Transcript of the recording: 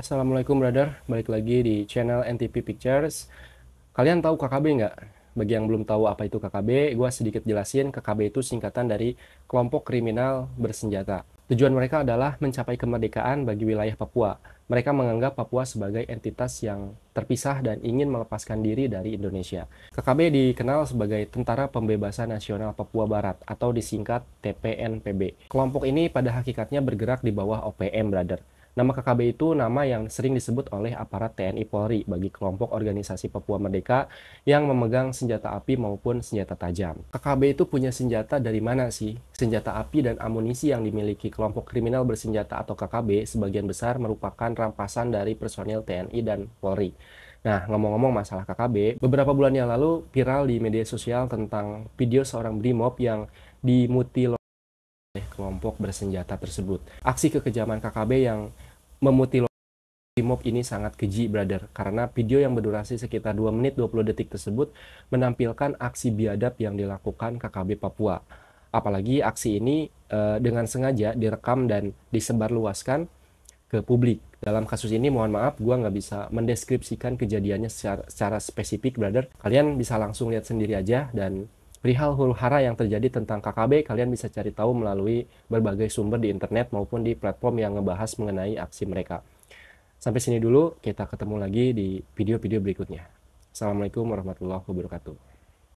Assalamualaikum brother, balik lagi di channel NTP Pictures. Kalian tahu KKB nggak? Bagi yang belum tahu apa itu KKB, gue sedikit jelasin KKB itu singkatan dari kelompok kriminal bersenjata. Tujuan mereka adalah mencapai kemerdekaan bagi wilayah Papua. Mereka menganggap Papua sebagai entitas yang terpisah dan ingin melepaskan diri dari Indonesia. KKB dikenal sebagai Tentara Pembebasan Nasional Papua Barat atau disingkat TPNPB. Kelompok ini pada hakikatnya bergerak di bawah OPM, brother. Nama KKB itu nama yang sering disebut oleh aparat TNI Polri bagi kelompok organisasi Papua Merdeka yang memegang senjata api maupun senjata tajam. KKB itu punya senjata dari mana sih? Senjata api dan amunisi yang dimiliki kelompok kriminal bersenjata atau KKB sebagian besar merupakan rampasan dari personil TNI dan Polri. Nah, ngomong-ngomong masalah KKB, beberapa bulan yang lalu viral di media sosial tentang video seorang brimob yang dimutilasi kelompok bersenjata tersebut. Aksi kekejaman KKB yang memutilasi mob ini sangat keji, brother. Karena video yang berdurasi sekitar 2 menit 20 detik tersebut menampilkan aksi biadab yang dilakukan KKB Papua. Apalagi aksi ini e, dengan sengaja direkam dan disebarluaskan ke publik. Dalam kasus ini mohon maaf gue nggak bisa mendeskripsikan kejadiannya secara, secara spesifik, brother. Kalian bisa langsung lihat sendiri aja dan Perihal huru hara yang terjadi tentang KKB, kalian bisa cari tahu melalui berbagai sumber di internet maupun di platform yang ngebahas mengenai aksi mereka. Sampai sini dulu, kita ketemu lagi di video-video berikutnya. Assalamualaikum warahmatullahi wabarakatuh.